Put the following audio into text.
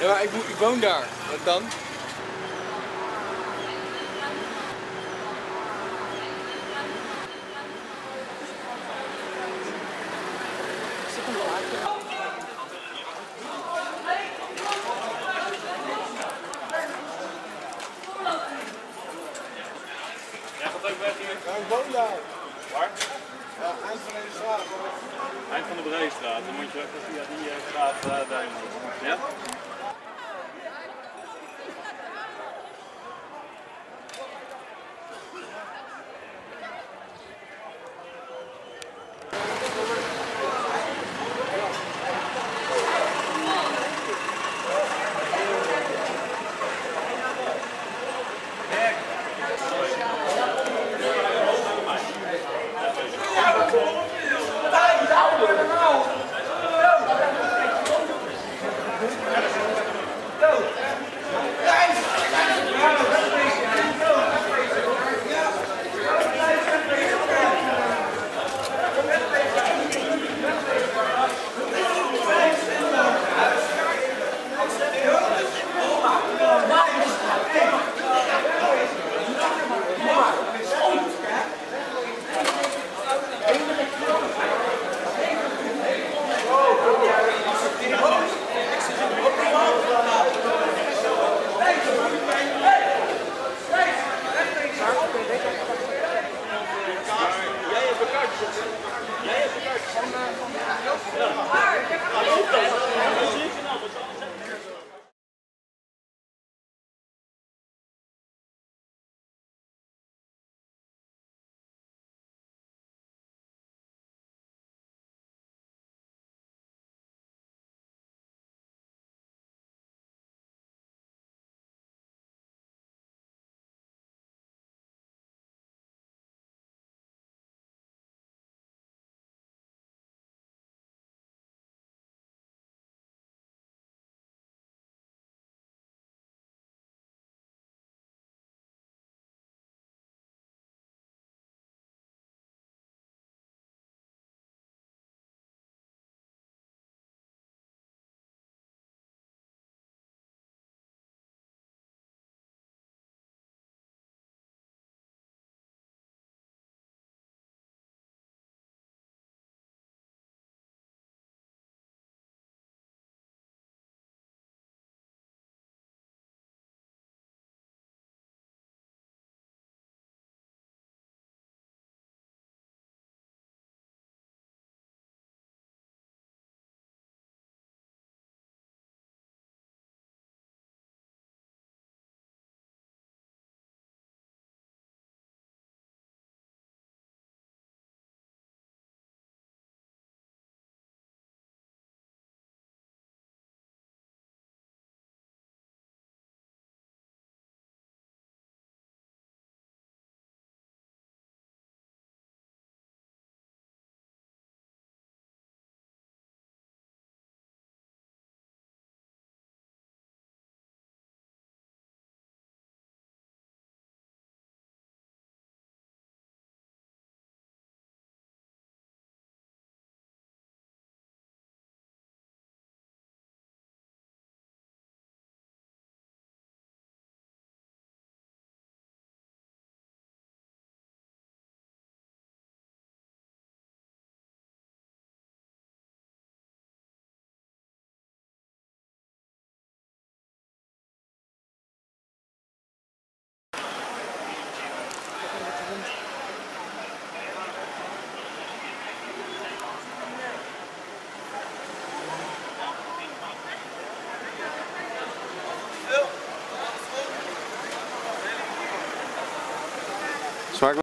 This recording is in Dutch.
Ja, maar ik, woon daar. Wat dan? Jij gaat ook weg hier? Ja, ik woon daar. Waar? Ja, eind van de straat. Eind van de Breestraat. Dan moet je via die eh, straat uh. Ja? Ja,